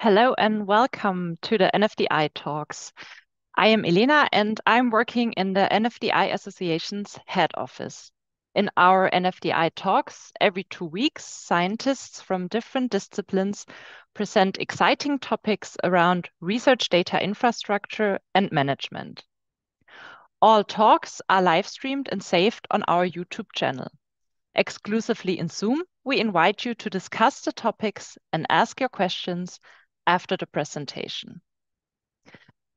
Hello and welcome to the NFDI Talks. I am Elena and I'm working in the NFDI Association's head office. In our NFDI Talks, every two weeks, scientists from different disciplines present exciting topics around research data infrastructure and management. All talks are live streamed and saved on our YouTube channel. Exclusively in Zoom, we invite you to discuss the topics and ask your questions after the presentation.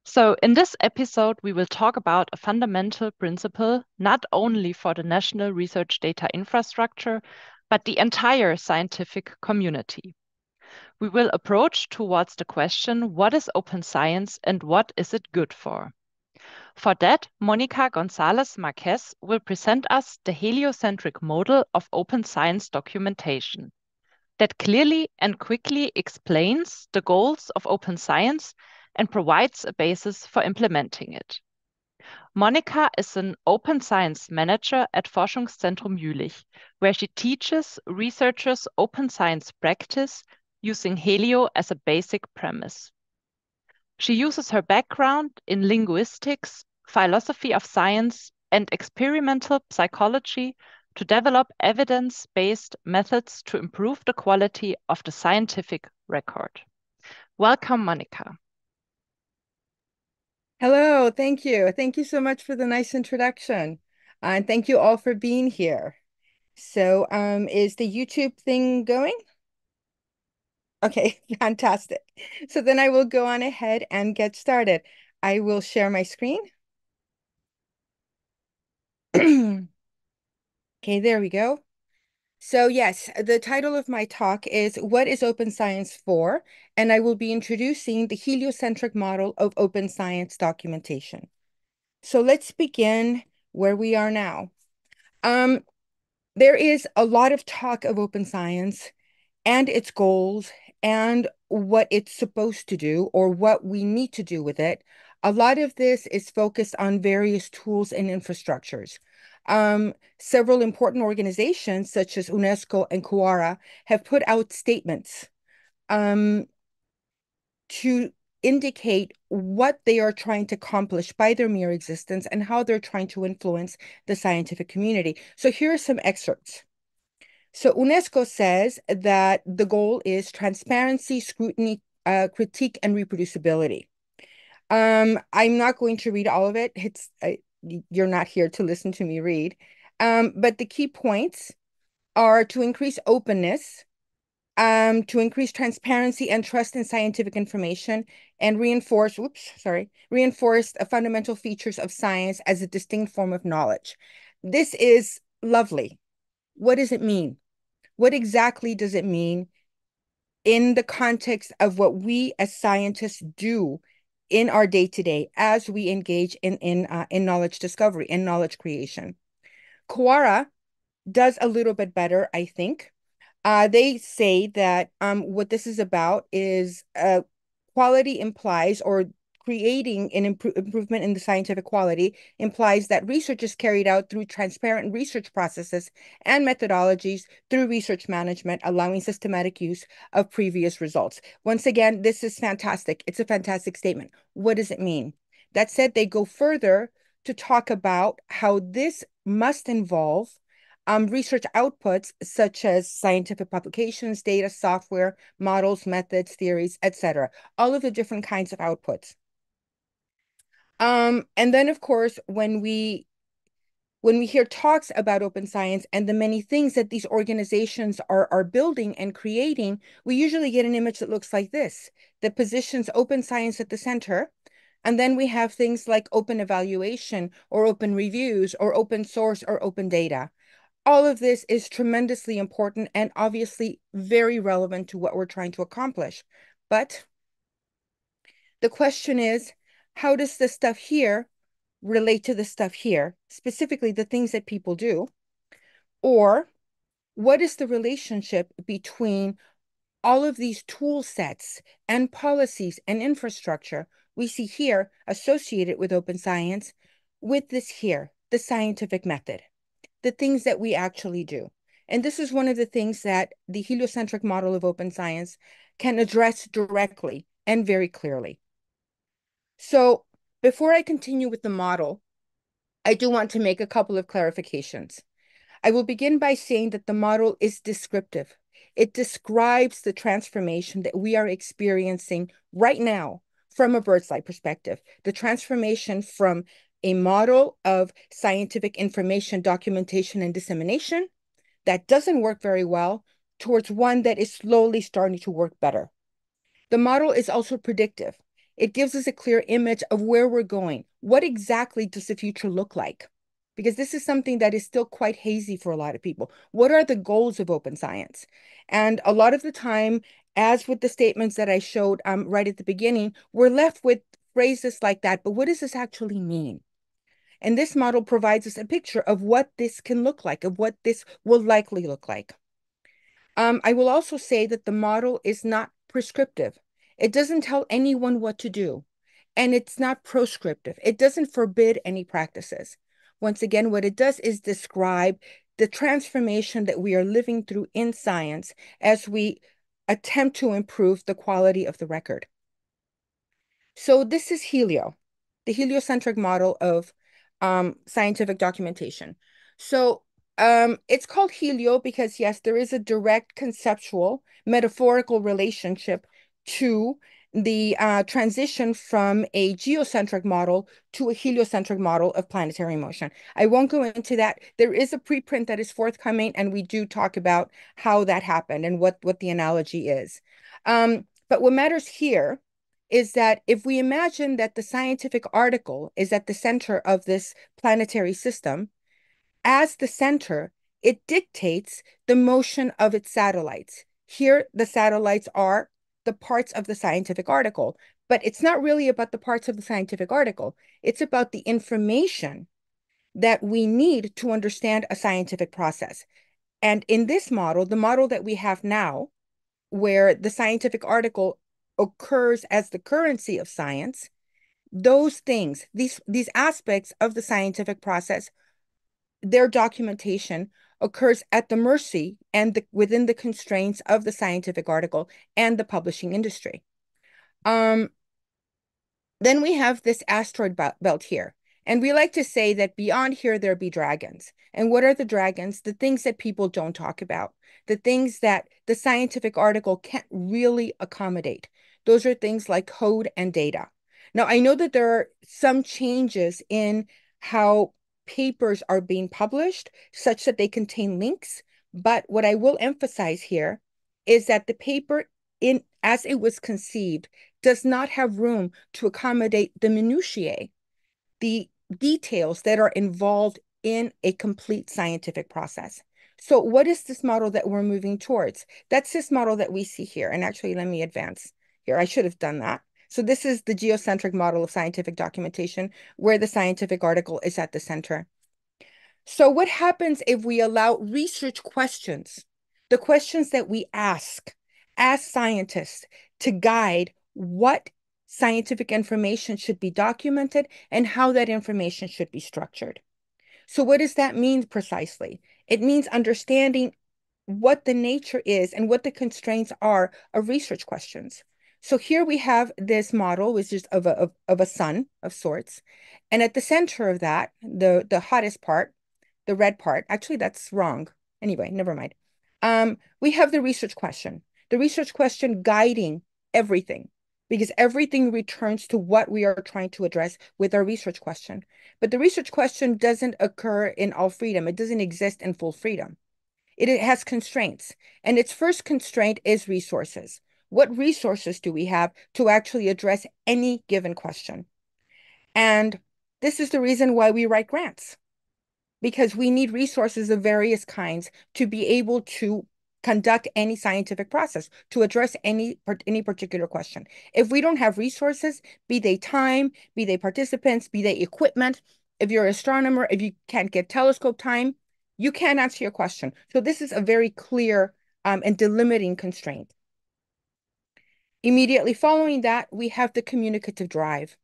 So in this episode, we will talk about a fundamental principle, not only for the national research data infrastructure, but the entire scientific community. We will approach towards the question, what is open science and what is it good for? For that, Monica Gonzalez Marquez will present us the heliocentric model of open science documentation that clearly and quickly explains the goals of open science and provides a basis for implementing it. Monica is an open science manager at Forschungszentrum Jülich, where she teaches researchers open science practice using Helio as a basic premise. She uses her background in linguistics, philosophy of science, and experimental psychology to develop evidence-based methods to improve the quality of the scientific record. Welcome, Monica. Hello, thank you. Thank you so much for the nice introduction. Uh, and thank you all for being here. So um, is the YouTube thing going? Okay, fantastic. So then I will go on ahead and get started. I will share my screen. Okay, there we go. So yes, the title of my talk is What is Open Science For? And I will be introducing the heliocentric model of open science documentation. So let's begin where we are now. Um, there is a lot of talk of open science and its goals and what it's supposed to do or what we need to do with it. A lot of this is focused on various tools and infrastructures. Um, several important organizations, such as UNESCO and CoARA, have put out statements um, to indicate what they are trying to accomplish by their mere existence and how they're trying to influence the scientific community. So here are some excerpts. So UNESCO says that the goal is transparency, scrutiny, uh, critique, and reproducibility. Um, I'm not going to read all of it. It's you're not here to listen to me read. Um, but the key points are to increase openness, um, to increase transparency and trust in scientific information, and reinforce, oops, sorry, reinforce the fundamental features of science as a distinct form of knowledge. This is lovely. What does it mean? What exactly does it mean in the context of what we as scientists do in our day to day as we engage in in uh, in knowledge discovery and knowledge creation. CoARA does a little bit better, I think. Uh, they say that um, what this is about is uh, quality implies or creating an imp improvement in the scientific quality implies that research is carried out through transparent research processes and methodologies through research management, allowing systematic use of previous results. Once again, this is fantastic. It's a fantastic statement. What does it mean? That said, they go further to talk about how this must involve um, research outputs such as scientific publications, data, software, models, methods, theories, etc. All of the different kinds of outputs. Um, and then of course, when we when we hear talks about open science and the many things that these organizations are, are building and creating, we usually get an image that looks like this, that positions open science at the center. And then we have things like open evaluation or open reviews or open source or open data. All of this is tremendously important and obviously very relevant to what we're trying to accomplish. But the question is, how does the stuff here relate to the stuff here, specifically the things that people do? Or what is the relationship between all of these tool sets and policies and infrastructure we see here associated with open science with this here, the scientific method, the things that we actually do. And this is one of the things that the heliocentric model of open science can address directly and very clearly. So before I continue with the model, I do want to make a couple of clarifications. I will begin by saying that the model is descriptive. It describes the transformation that we are experiencing right now from a bird's eye perspective, the transformation from a model of scientific information documentation and dissemination that doesn't work very well towards one that is slowly starting to work better. The model is also predictive. It gives us a clear image of where we're going. What exactly does the future look like? Because this is something that is still quite hazy for a lot of people. What are the goals of open science? And a lot of the time, as with the statements that I showed um, right at the beginning, we're left with phrases like that. But what does this actually mean? And this model provides us a picture of what this can look like, of what this will likely look like. Um, I will also say that the model is not prescriptive. It doesn't tell anyone what to do, and it's not proscriptive. It doesn't forbid any practices. Once again, what it does is describe the transformation that we are living through in science as we attempt to improve the quality of the record. So this is Helio, the heliocentric model of um, scientific documentation. So um, it's called Helio because, yes, there is a direct conceptual, metaphorical relationship to the uh, transition from a geocentric model to a heliocentric model of planetary motion. I won't go into that. There is a preprint that is forthcoming, and we do talk about how that happened and what, what the analogy is. Um, but what matters here is that if we imagine that the scientific article is at the center of this planetary system, as the center, it dictates the motion of its satellites. Here, the satellites are the parts of the scientific article, but it's not really about the parts of the scientific article. It's about the information that we need to understand a scientific process. And in this model, the model that we have now, where the scientific article occurs as the currency of science, those things, these, these aspects of the scientific process, their documentation occurs at the mercy and the, within the constraints of the scientific article and the publishing industry. Um, then we have this asteroid belt here. And we like to say that beyond here, there be dragons. And what are the dragons? The things that people don't talk about, the things that the scientific article can't really accommodate. Those are things like code and data. Now, I know that there are some changes in how papers are being published such that they contain links. But what I will emphasize here is that the paper in as it was conceived does not have room to accommodate the minutiae, the details that are involved in a complete scientific process. So what is this model that we're moving towards? That's this model that we see here. And actually, let me advance here. I should have done that. So this is the geocentric model of scientific documentation where the scientific article is at the center. So what happens if we allow research questions, the questions that we ask as scientists to guide what scientific information should be documented and how that information should be structured. So what does that mean precisely? It means understanding what the nature is and what the constraints are of research questions. So here we have this model, which is of a, of, of a sun of sorts. And at the center of that, the, the hottest part, the red part, actually that's wrong. Anyway, never mind. Um, we have the research question, the research question guiding everything because everything returns to what we are trying to address with our research question. But the research question doesn't occur in all freedom. It doesn't exist in full freedom. It, it has constraints. And its first constraint is resources. What resources do we have to actually address any given question? And this is the reason why we write grants, because we need resources of various kinds to be able to conduct any scientific process to address any any particular question. If we don't have resources, be they time, be they participants, be they equipment, if you're an astronomer, if you can't get telescope time, you can't answer your question. So this is a very clear um, and delimiting constraint. Immediately following that, we have the communicative drive.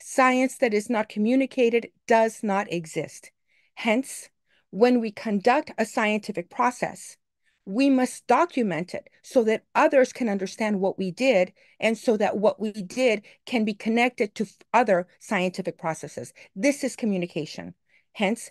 Science that is not communicated does not exist. Hence, when we conduct a scientific process, we must document it so that others can understand what we did and so that what we did can be connected to other scientific processes. This is communication. Hence,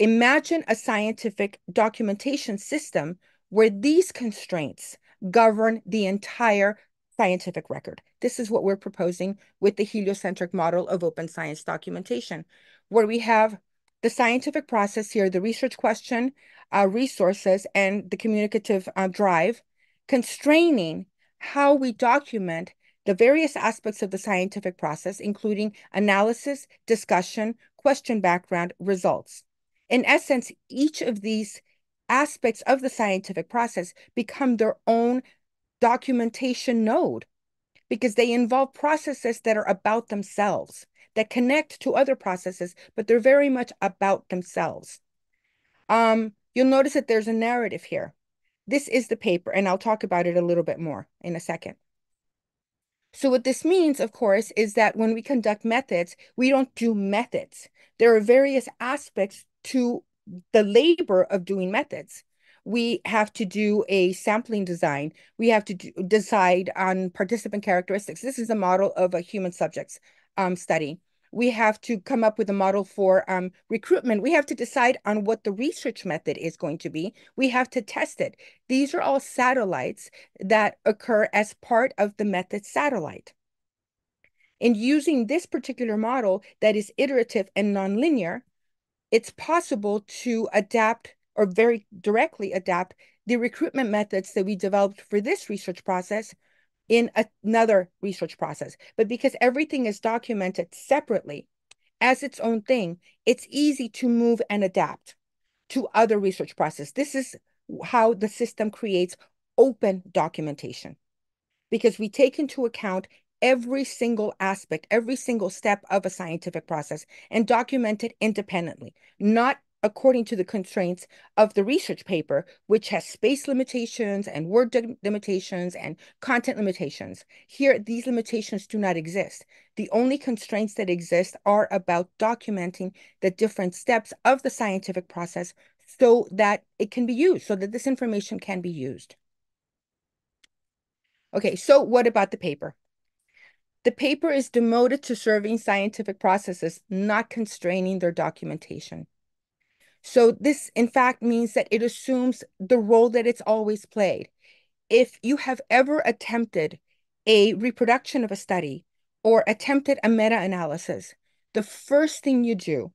imagine a scientific documentation system where these constraints govern the entire scientific record. This is what we're proposing with the heliocentric model of open science documentation, where we have the scientific process here, the research question, uh, resources, and the communicative uh, drive, constraining how we document the various aspects of the scientific process, including analysis, discussion, question background, results. In essence, each of these aspects of the scientific process become their own documentation node because they involve processes that are about themselves, that connect to other processes, but they're very much about themselves. Um, you'll notice that there's a narrative here. This is the paper, and I'll talk about it a little bit more in a second. So what this means, of course, is that when we conduct methods, we don't do methods. There are various aspects to the labor of doing methods we have to do a sampling design. We have to do, decide on participant characteristics. This is a model of a human subjects um, study. We have to come up with a model for um, recruitment. We have to decide on what the research method is going to be. We have to test it. These are all satellites that occur as part of the method satellite. In using this particular model that is iterative and nonlinear, it's possible to adapt or very directly adapt the recruitment methods that we developed for this research process in another research process. But because everything is documented separately as its own thing, it's easy to move and adapt to other research process. This is how the system creates open documentation because we take into account every single aspect, every single step of a scientific process and document it independently, not according to the constraints of the research paper, which has space limitations and word limitations and content limitations. Here, these limitations do not exist. The only constraints that exist are about documenting the different steps of the scientific process so that it can be used, so that this information can be used. Okay, so what about the paper? The paper is devoted to serving scientific processes, not constraining their documentation. So this, in fact, means that it assumes the role that it's always played. If you have ever attempted a reproduction of a study or attempted a meta-analysis, the first thing you do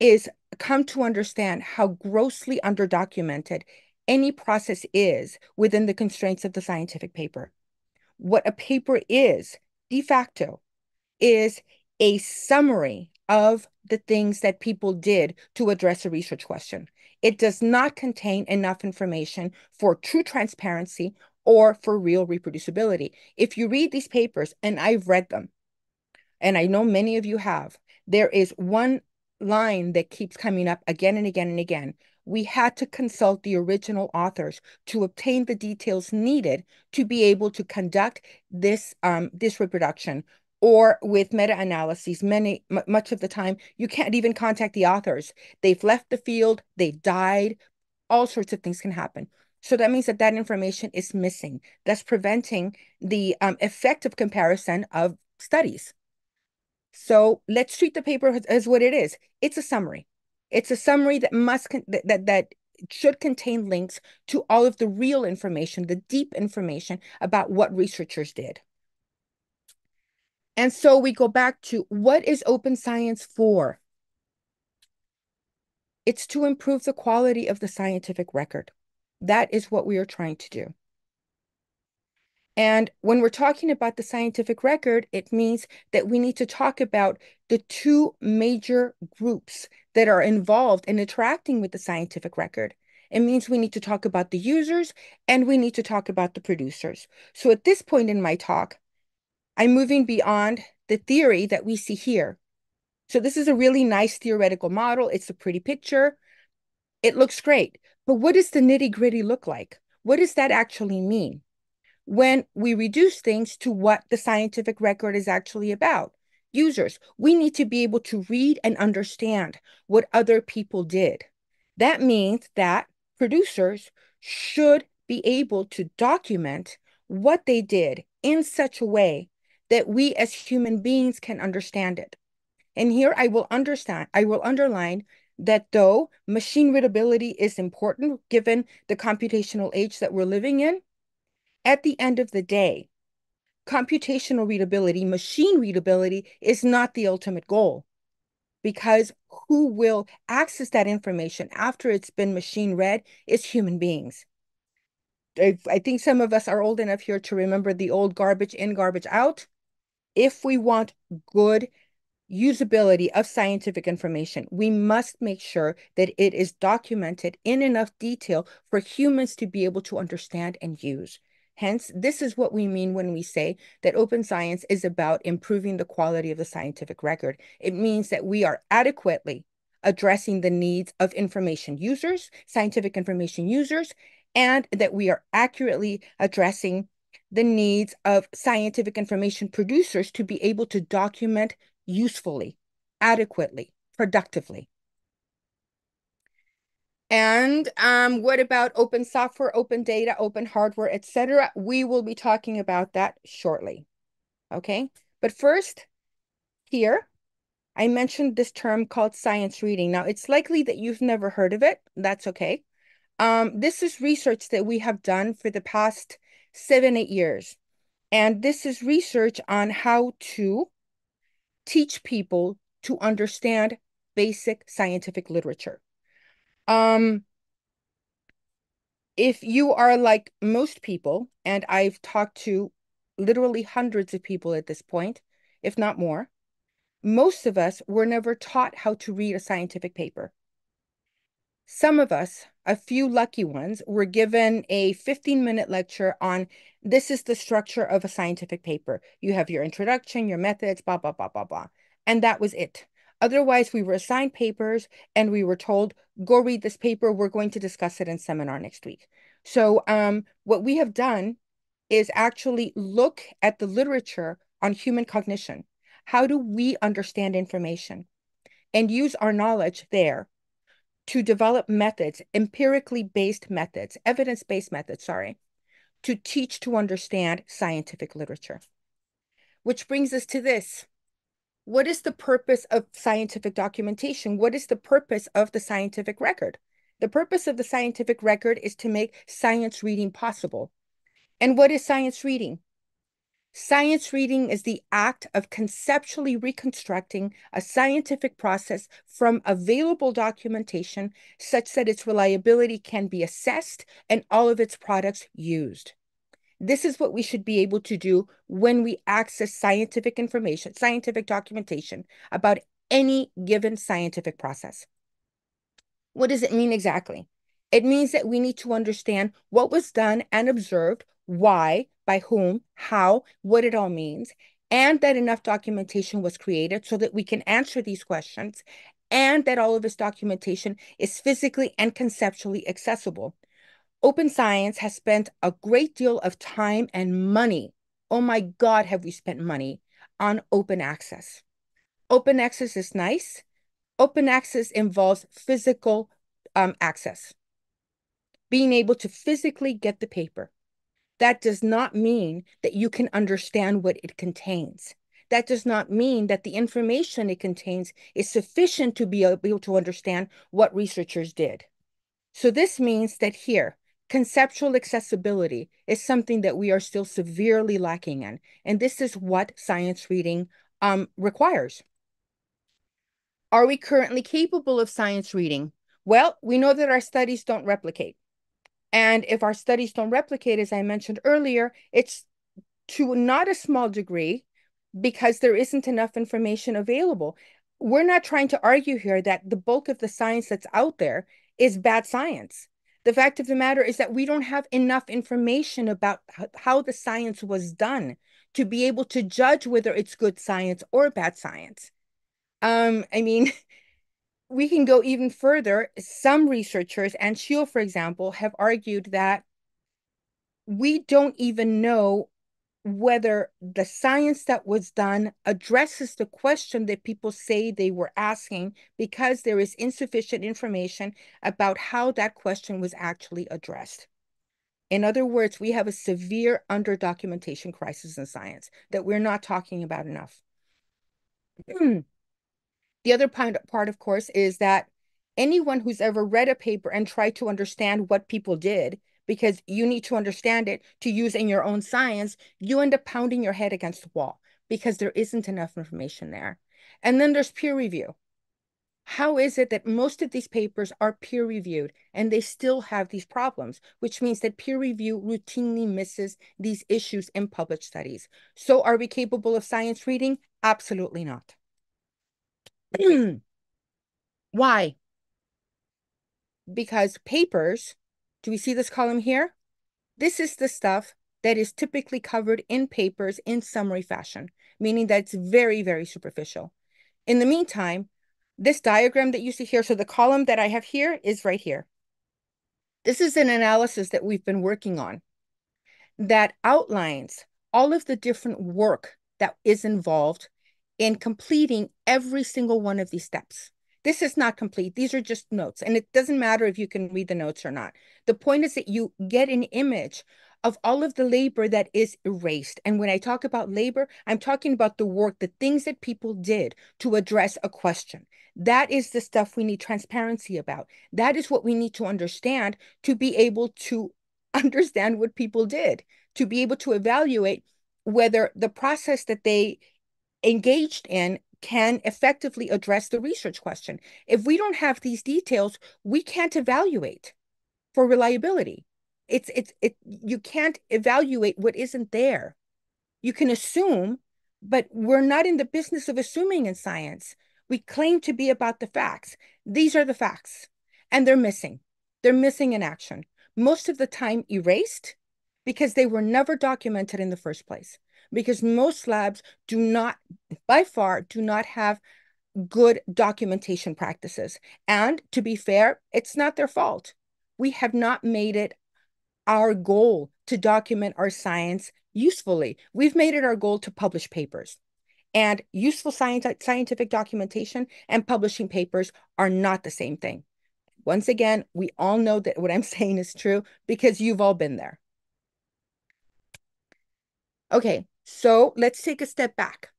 is come to understand how grossly underdocumented any process is within the constraints of the scientific paper. What a paper is, de facto, is a summary of the things that people did to address a research question. It does not contain enough information for true transparency or for real reproducibility. If you read these papers, and I've read them, and I know many of you have, there is one line that keeps coming up again and again and again. We had to consult the original authors to obtain the details needed to be able to conduct this um, this reproduction or with meta-analyses many much of the time you can't even contact the authors. They've left the field they've died all sorts of things can happen. So that means that that information is missing. That's preventing the um, effective comparison of studies. So let's treat the paper as, as, what it is. It's a summary. It's a summary that must that, that that should contain links to all of the real information the deep information about what researchers did and so we go back to what is open science for? It's to improve the quality of the scientific record. That is what we are trying to do. And when we're talking about the scientific record, it means that we need to talk about the two major groups that are involved in interacting with the scientific record. It means we need to talk about the users and we need to talk about the producers. So at this point in my talk, I'm moving beyond the theory that we see here. So this is a really nice theoretical model. It's a pretty picture. It looks great. But what does the nitty gritty look like? What does that actually mean? When we reduce things to what the scientific record is actually about, users, we need to be able to read and understand what other people did. That means that producers should be able to document what they did in such a way that we as human beings can understand it. And here I will understand, I will underline that though machine readability is important given the computational age that we're living in, at the end of the day, computational readability, machine readability is not the ultimate goal because who will access that information after it's been machine read is human beings. I, think some of us are old enough here to remember the old garbage in, garbage out. If we want good usability of scientific information, we must make sure that it is documented in enough detail for humans to be able to understand and use. Hence, this is what we mean when we say that open science is about improving the quality of the scientific record. It means that we are adequately addressing the needs of information users, scientific information users, and that we are accurately addressing the needs of scientific information producers to be able to document usefully, adequately, productively. And um, what about open software, open data, open hardware, etc.? We will be talking about that shortly. Okay, but first, here, I mentioned this term called science reading. Now, it's likely that you've never heard of it. That's okay. Um, this is research that we have done for the past seven, eight years. And this is research on how to teach people to understand basic scientific literature. Um, if you are like most people, and I've talked to literally hundreds of people at this point, if not more, most of us were never taught how to read a scientific paper. Some of us, a few lucky ones, were given a 15 minute lecture on this is the structure of a scientific paper. You have your introduction, your methods, blah, blah, blah, blah, blah. And that was it. Otherwise, we were assigned papers and we were told, go read this paper. We're going to discuss it in seminar next week. So um, what we have done is actually look at the literature on human cognition. How do we understand information? And use our knowledge there to develop methods, empirically based methods, evidence based methods, sorry, to teach to understand scientific literature. Which brings us to this. What is the purpose of scientific documentation? What is the purpose of the scientific record? The purpose of the scientific record is to make science reading possible. And what is science reading? Science reading is the act of conceptually reconstructing a scientific process from available documentation such that its reliability can be assessed and all of its products used. This is what we should be able to do when we access scientific information, scientific documentation about any given scientific process. What does it mean exactly? It means that we need to understand what was done and observed, why, by whom, how, what it all means, and that enough documentation was created so that we can answer these questions, and that all of this documentation is physically and conceptually accessible. Open Science has spent a great deal of time and money. Oh my God, have we spent money on open access? Open access is nice. Open access involves physical um, access, being able to physically get the paper that does not mean that you can understand what it contains. That does not mean that the information it contains is sufficient to be able to understand what researchers did. So this means that here, conceptual accessibility is something that we are still severely lacking in. And this is what science reading um, requires. Are we currently capable of science reading? Well, we know that our studies don't replicate. And if our studies don't replicate, as I mentioned earlier, it's to not a small degree because there isn't enough information available. We're not trying to argue here that the bulk of the science that's out there is bad science. The fact of the matter is that we don't have enough information about how the science was done to be able to judge whether it's good science or bad science. Um, I mean, we can go even further. Some researchers, and Scheele, for example, have argued that we don't even know whether the science that was done addresses the question that people say they were asking because there is insufficient information about how that question was actually addressed. In other words, we have a severe under documentation crisis in science that we're not talking about enough. the other part, of course, is that anyone who's ever read a paper and tried to understand what people did, because you need to understand it to use in your own science, you end up pounding your head against the wall because there isn't enough information there. And then there's peer review. How is it that most of these papers are peer reviewed and they still have these problems, which means that peer review routinely misses these issues in published studies. So are we capable of science reading? Absolutely not. Why? Because papers, do we see this column here? This is the stuff that is typically covered in papers in summary fashion, meaning that it's very, very superficial. In the meantime, this diagram that you see here, so the column that I have here is right here. This is an analysis that we've been working on that outlines all of the different work that is involved in completing every single one of these steps. This is not complete. These are just notes. And it doesn't matter if you can read the notes or not. The point is that you get an image of all of the labor that is erased. And when I talk about labor, I'm talking about the work, the things that people did to address a question. That is the stuff we need transparency about. That is what we need to understand to be able to understand what people did, to be able to evaluate whether the process that they engaged in can effectively address the research question. If we don't have these details, we can't evaluate for reliability. It's it's it you can't evaluate what isn't there. You can assume, but we're not in the business of assuming in science. We claim to be about the facts. These are the facts, and they're missing. They're missing in action. Most of the time erased because they were never documented in the first place. Because most labs do not, by far, do not have good documentation practices. And to be fair, it's not their fault. We have not made it our goal to document our science usefully. We've made it our goal to publish papers. And useful science, scientific documentation and publishing papers are not the same thing. Once again, we all know that what I'm saying is true because you've all been there. Okay, so let's take a step back.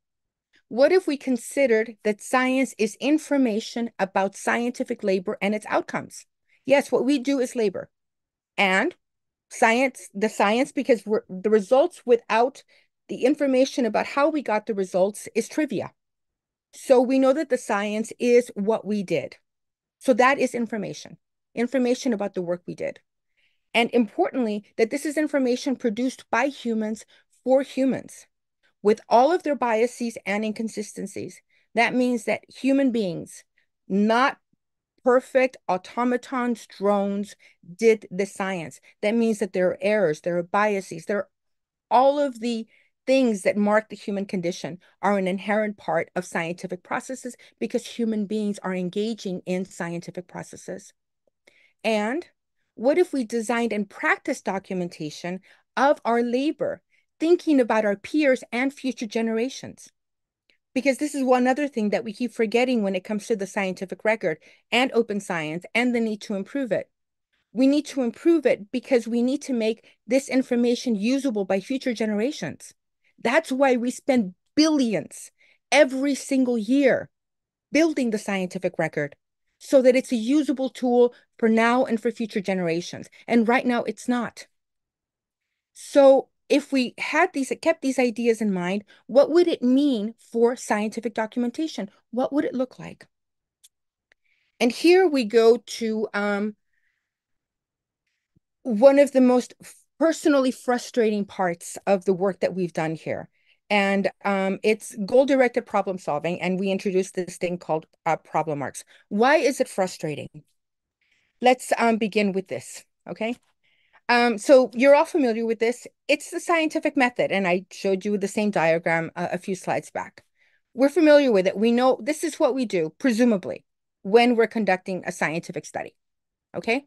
What if we considered that science is information about scientific labor and its outcomes? Yes, what we do is labor. And science, the science, because the results without the information about how we got the results is trivia. So we know that the science is what we did. So that is information, information about the work we did. And importantly, that this is information produced by humans for humans with all of their biases and inconsistencies. That means that human beings, not perfect automatons, drones did the science. That means that there are errors, there are biases, there are all of the things that mark the human condition are an inherent part of scientific processes because human beings are engaging in scientific processes. And what if we designed and practiced documentation of our labor, thinking about our peers and future generations? because this is one other thing that we keep forgetting when it comes to the scientific record and open science and the need to improve it. We need to improve it because we need to make this information usable by future generations. That's why we spend billions every single year building the scientific record so that it's a usable tool for now and for future generations. And right now, it's not. So if we had these kept these ideas in mind, what would it mean for scientific documentation? What would it look like? And here we go to um, one of the most personally frustrating parts of the work that we've done here. And um, it's goal-directed problem solving. And we introduced this thing called uh, problem arcs. Why is it frustrating? Let's um, begin with this, okay? Um, so you're all familiar with this. It's the scientific method, and I showed you the same diagram uh, a few slides back. We're familiar with it. We know this is what we do, presumably, when we're conducting a scientific study, okay?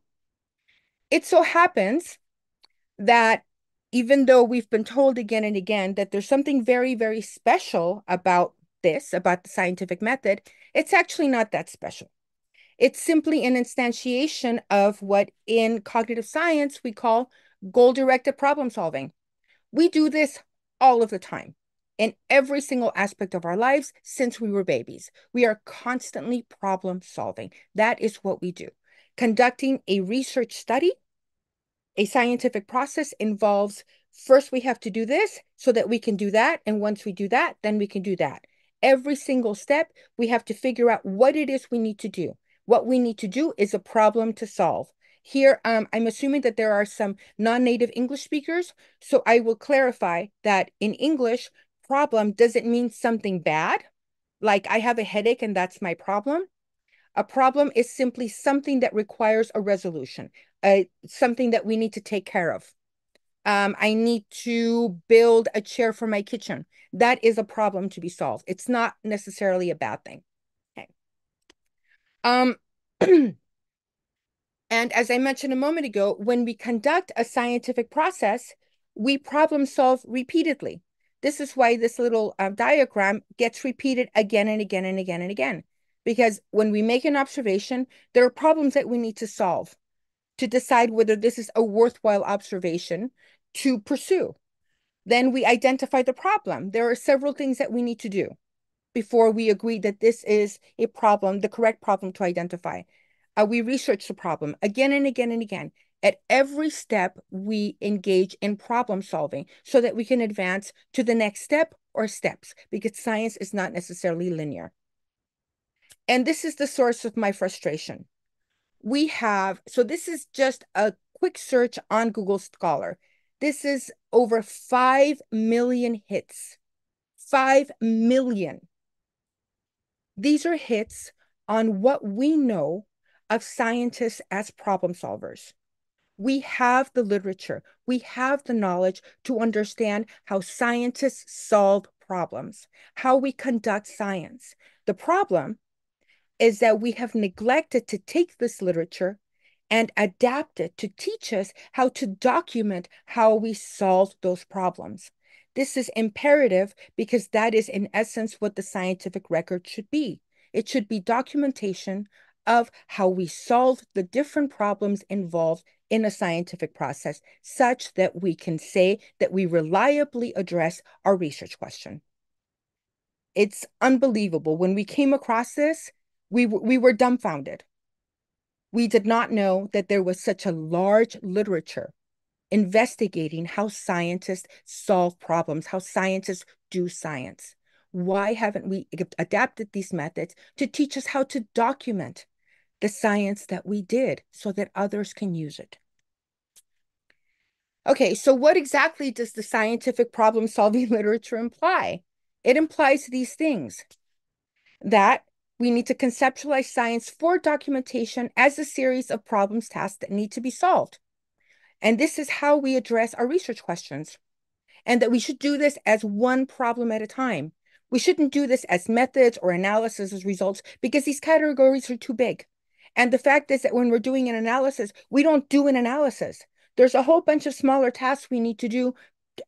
It so happens that even though we've been told again and again that there's something very, very special about this, about the scientific method, it's actually not that special. It's simply an instantiation of what in cognitive science we call Goal-directed problem solving. We do this all of the time in every single aspect of our lives since we were babies. We are constantly problem solving. That is what we do. Conducting a research study, a scientific process involves first we have to do this so that we can do that. And once we do that, then we can do that. Every single step, we have to figure out what it is we need to do. What we need to do is a problem to solve. Here, um, I'm assuming that there are some non-native English speakers, so I will clarify that in English, problem doesn't mean something bad, like I have a headache and that's my problem. A problem is simply something that requires a resolution, uh, something that we need to take care of. Um, I need to build a chair for my kitchen. That is a problem to be solved. It's not necessarily a bad thing. Um, and as I mentioned a moment ago, when we conduct a scientific process, we problem solve repeatedly. This is why this little uh, diagram gets repeated again and again and again and again. Because when we make an observation, there are problems that we need to solve to decide whether this is a worthwhile observation to pursue. Then we identify the problem. There are several things that we need to do before we agree that this is a problem, the correct problem to identify. Uh, we research the problem again and again and again. At every step, we engage in problem solving so that we can advance to the next step or steps because science is not necessarily linear. And this is the source of my frustration. We have, so this is just a quick search on Google Scholar. This is over 5 million hits. 5 million. These are hits on what we know of scientists as problem solvers we have the literature, we have the knowledge to understand how scientists solve problems, how we conduct science. The problem is that we have neglected to take this literature and adapt it to teach us how to document how we solve those problems. This is imperative because that is, in essence, what the scientific record should be. It should be documentation of how we solve the different problems involved in a scientific process such that we can say that we reliably address our research question. It's unbelievable. When we came across this, we, we were dumbfounded. We did not know that there was such a large literature investigating how scientists solve problems, how scientists do science. Why haven't we adapted these methods to teach us how to document the science that we did so that others can use it. Okay, so what exactly does the scientific problem solving literature imply? It implies these things that we need to conceptualize science for documentation as a series of problems, tasks that need to be solved. And this is how we address our research questions. And that we should do this as one problem at a time. We shouldn't do this as methods or analysis as results because these categories are too big. And the fact is that when we're doing an analysis, we don't do an analysis. There's a whole bunch of smaller tasks we need to do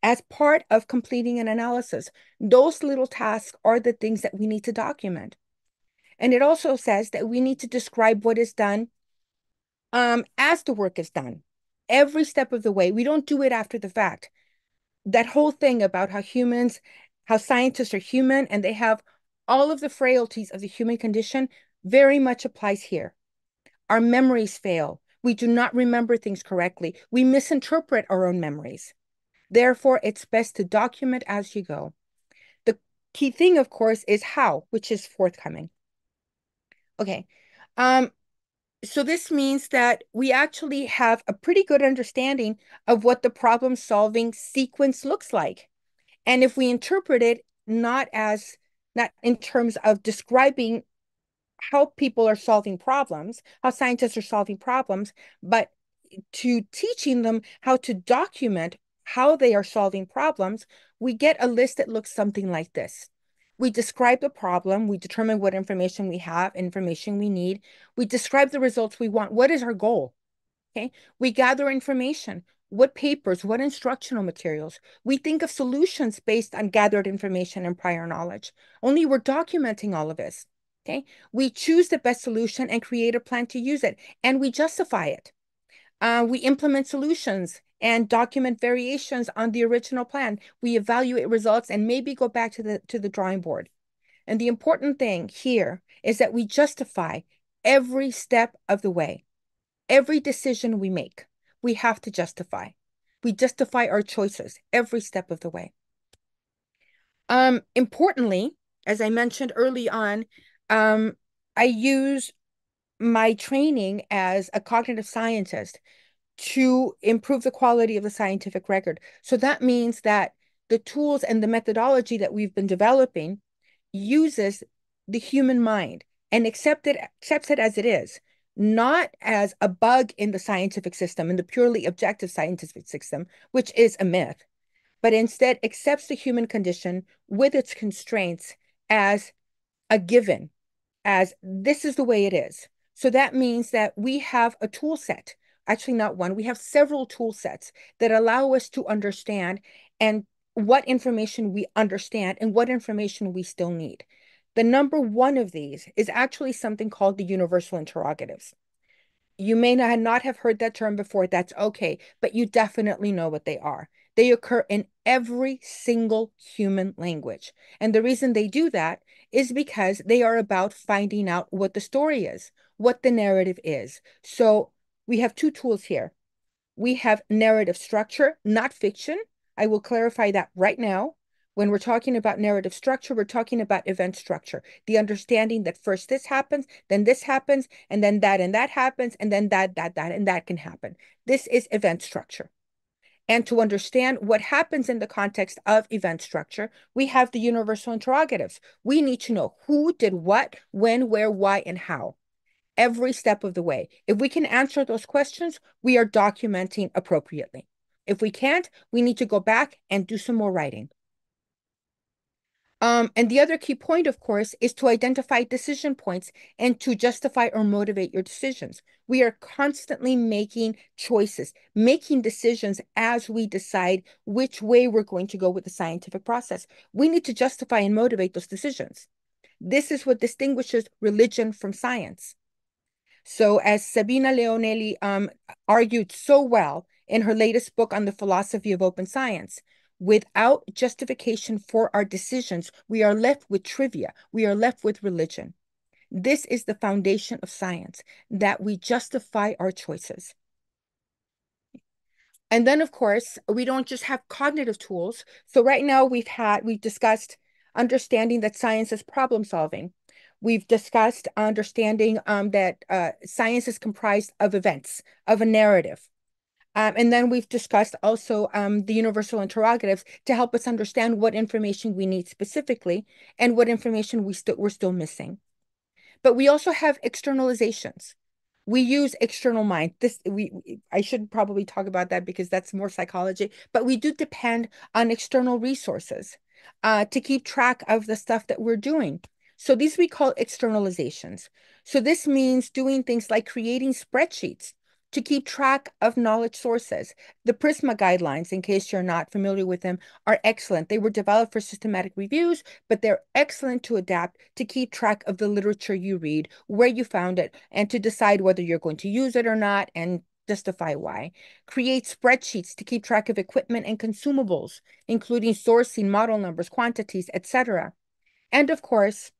as part of completing an analysis. Those little tasks are the things that we need to document. And it also says that we need to describe what is done um, as the work is done, every step of the way. We don't do it after the fact. That whole thing about how humans, how scientists are human and they have all of the frailties of the human condition very much applies here. Our memories fail. We do not remember things correctly. We misinterpret our own memories. Therefore, it's best to document as you go. The key thing, of course, is how, which is forthcoming. Okay. Um, so this means that we actually have a pretty good understanding of what the problem solving sequence looks like. And if we interpret it not as not in terms of describing how people are solving problems, how scientists are solving problems, but to teaching them how to document how they are solving problems, we get a list that looks something like this. We describe the problem, we determine what information we have, information we need. We describe the results we want. What is our goal? Okay. We gather information. What papers, what instructional materials? We think of solutions based on gathered information and prior knowledge. Only we're documenting all of this. Okay. We choose the best solution and create a plan to use it, and we justify it. Uh, we implement solutions and document variations on the original plan. We evaluate results and maybe go back to the to the drawing board. And the important thing here is that we justify every step of the way. Every decision we make, we have to justify. We justify our choices every step of the way. Um, importantly, as I mentioned early on, um, I use my training as a cognitive scientist to improve the quality of the scientific record. So that means that the tools and the methodology that we've been developing uses the human mind and accept it, accepts it as it is, not as a bug in the scientific system, in the purely objective scientific system, which is a myth, but instead accepts the human condition with its constraints as a given, as this is the way it is. So that means that we have a tool set, actually not one, we have several tool sets that allow us to understand and what information we understand and what information we still need. The number one of these is actually something called the universal interrogatives. You may not have heard that term before, that's okay, but you definitely know what they are. They occur in every single human language. And the reason they do that is because they are about finding out what the story is, what the narrative is. So we have two tools here. We have narrative structure, not fiction. I will clarify that right now. When we're talking about narrative structure, we're talking about event structure, the understanding that first this happens, then this happens, and then that and that happens, and then that, that, that, and that can happen. This is event structure. And to understand what happens in the context of event structure, we have the universal interrogatives. We need to know who did what, when, where, why, and how every step of the way. If we can answer those questions, we are documenting appropriately. If we can't, we need to go back and do some more writing. Um, and the other key point, of course, is to identify decision points and to justify or motivate your decisions. We are constantly making choices, making decisions as we decide which way we're going to go with the scientific process. We need to justify and motivate those decisions. This is what distinguishes religion from science. So, as Sabina Leonelli um, argued so well in her latest book on the philosophy of open science, Without justification for our decisions, we are left with trivia. We are left with religion. This is the foundation of science, that we justify our choices. And then, of course, we don't just have cognitive tools. So right now we've had, we've discussed understanding that science is problem solving. We've discussed understanding um, that uh, science is comprised of events, of a narrative. Um, and then we've discussed also um, the universal interrogatives to help us understand what information we need specifically and what information we still we're still missing. But we also have externalizations. We use external mind. This we I should probably talk about that because that's more psychology. But we do depend on external resources uh, to keep track of the stuff that we're doing. So these we call externalizations. So this means doing things like creating spreadsheets to keep track of knowledge sources. The PRISMA guidelines, in case you're not familiar with them, are excellent. They were developed for systematic reviews, but they're excellent to adapt to keep track of the literature you read, where you found it, and to decide whether you're going to use it or not and justify why. Create spreadsheets to keep track of equipment and consumables, including sourcing, model numbers, quantities, etc. And of course,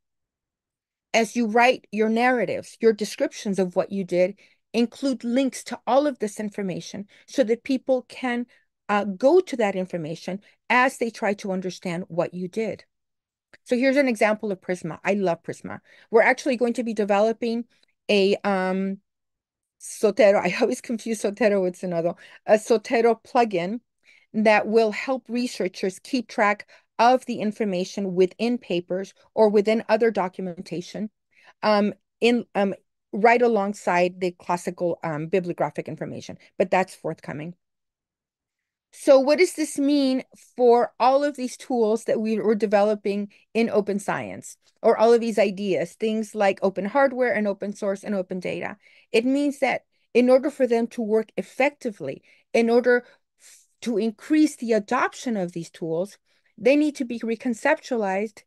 as you write your narratives, your descriptions of what you did, include links to all of this information so that people can uh, go to that information as they try to understand what you did. So here's an example of Prisma. I love Prisma. We're actually going to be developing a um, Zotero. I always confuse Zotero with Zenodo. A Zotero plugin that will help researchers keep track of the information within papers or within other documentation um, in um, right alongside the classical um, bibliographic information, but that's forthcoming. So what does this mean for all of these tools that we were developing in open science or all of these ideas, things like open hardware and open source and open data? It means that in order for them to work effectively, in order to increase the adoption of these tools, they need to be reconceptualized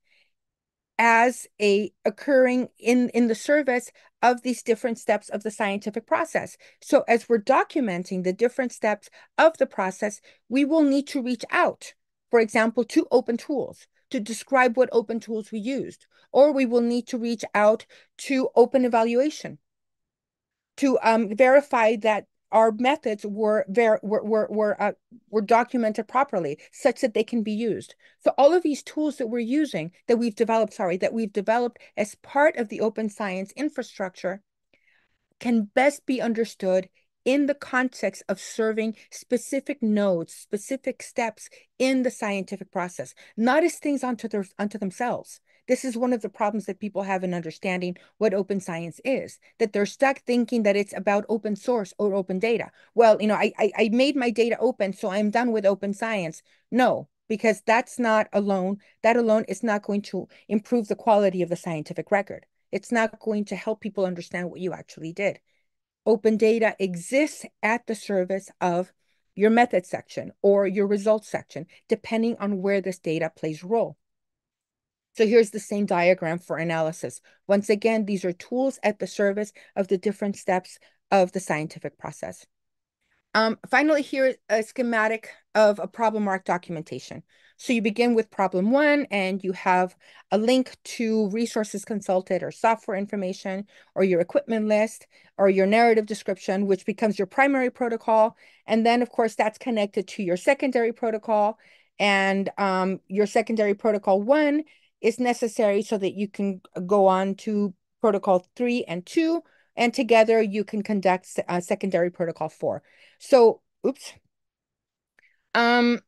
as a occurring in in the service of these different steps of the scientific process. So as we're documenting the different steps of the process, we will need to reach out, for example, to open tools to describe what open tools we used, or we will need to reach out to open evaluation to um, verify that our methods were ver- were were were, uh, were documented properly such that they can be used so all of these tools that we're using that we've developed sorry that we've developed as part of the open science infrastructure can best be understood in the context of serving specific nodes, specific steps in the scientific process, not as things unto their unto themselves. This is one of the problems that people have in understanding what open science is, that they're stuck thinking that it's about open source or open data. Well, you know, I, I, I made my data open, so I'm done with open science. No, because that's not alone, that alone is not going to improve the quality of the scientific record. It's not going to help people understand what you actually did. Open data exists at the service of your method section or your results section, depending on where this data plays role. So here's the same diagram for analysis. Once again, these are tools at the service of the different steps of the scientific process. Um, finally, here a schematic of a problem arc documentation. So you begin with problem one and you have a link to resources consulted or software information or your equipment list or your narrative description, which becomes your primary protocol. And then, of course, that's connected to your secondary protocol. And um, your secondary protocol one is necessary so that you can go on to protocol three and two, and together you can conduct a secondary protocol four. So, oops. Um,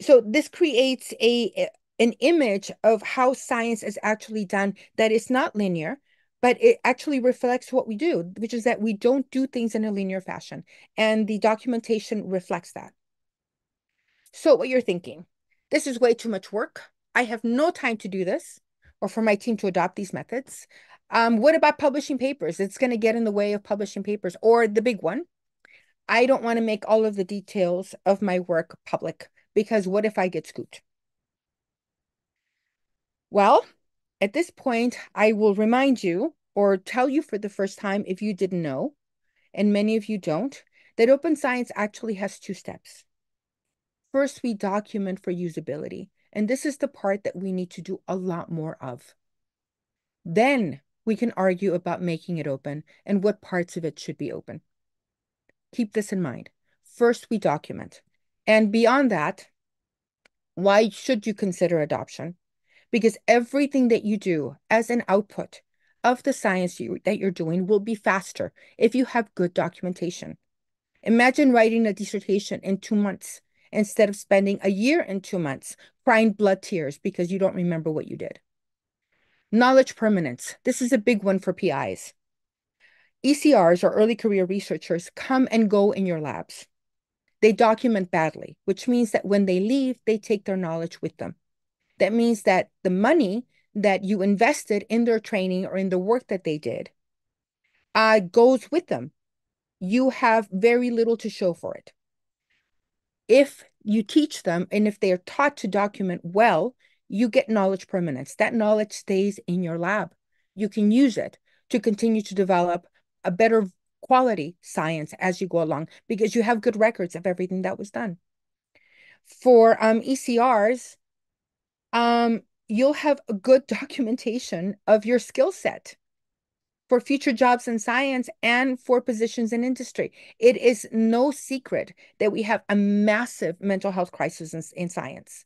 so this creates a an image of how science is actually done that is not linear, but it actually reflects what we do, which is that we don't do things in a linear fashion. And the documentation reflects that. So what you're thinking, this is way too much work. I have no time to do this or for my team to adopt these methods. Um, what about publishing papers? It's going to get in the way of publishing papers. Or the big one, I don't want to make all of the details of my work public because what if I get scooped? Well, at this point, I will remind you or tell you for the first time if you didn't know, and many of you don't, that open science actually has two steps. First, we document for usability. And this is the part that we need to do a lot more of. Then we can argue about making it open and what parts of it should be open. Keep this in mind. First, we document. And beyond that, why should you consider adoption? Because everything that you do as an output of the science you, that you're doing will be faster if you have good documentation. Imagine writing a dissertation in two months instead of spending a year and two months crying blood tears because you don't remember what you did. Knowledge permanence. This is a big one for PIs. ECRs or early career researchers come and go in your labs. They document badly, which means that when they leave, they take their knowledge with them. That means that the money that you invested in their training or in the work that they did uh, goes with them. You have very little to show for it if you teach them and if they are taught to document well, you get knowledge permanence. That knowledge stays in your lab. You can use it to continue to develop a better quality science as you go along because you have good records of everything that was done. For um, ECRs, um, you'll have a good documentation of your skill set for future jobs in science and for positions in industry. It is no secret that we have a massive mental health crisis in, in science.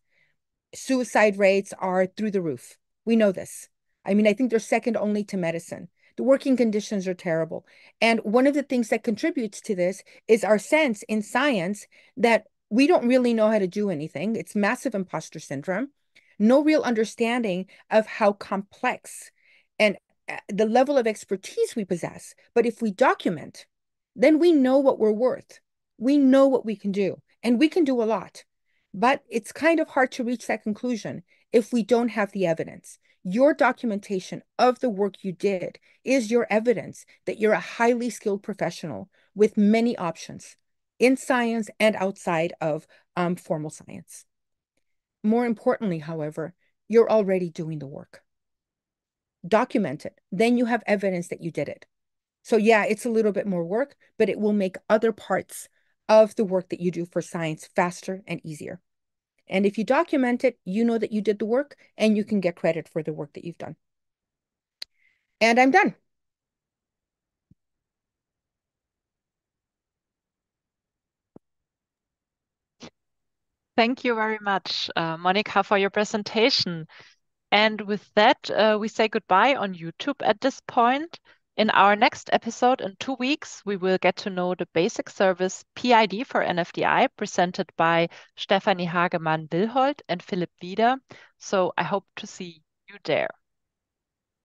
Suicide rates are through the roof. We know this. I mean, I think they're second only to medicine. The working conditions are terrible. And one of the things that contributes to this is our sense in science that we don't really know how to do anything. It's massive imposter syndrome, no real understanding of how complex the level of expertise we possess. But if we document, then we know what we're worth. We know what we can do, and we can do a lot. But it's kind of hard to reach that conclusion if we don't have the evidence. Your documentation of the work you did is your evidence that you're a highly skilled professional with many options in science and outside of um, formal science. More importantly, however, you're already doing the work. Document it. Then you have evidence that you did it. So, yeah, it's a little bit more work, but it will make other parts of the work that you do for science faster and easier. And if you document it, you know that you did the work and you can get credit for the work that you've done. And I'm done. Thank you very much, uh, Monica, for your presentation. And with that, uh, we say goodbye on YouTube at this point. In our next episode in two weeks, we will get to know the basic service PID for NFDI presented by Stephanie Hagemann Wilholt and Philipp Wieder. So I hope to see you there.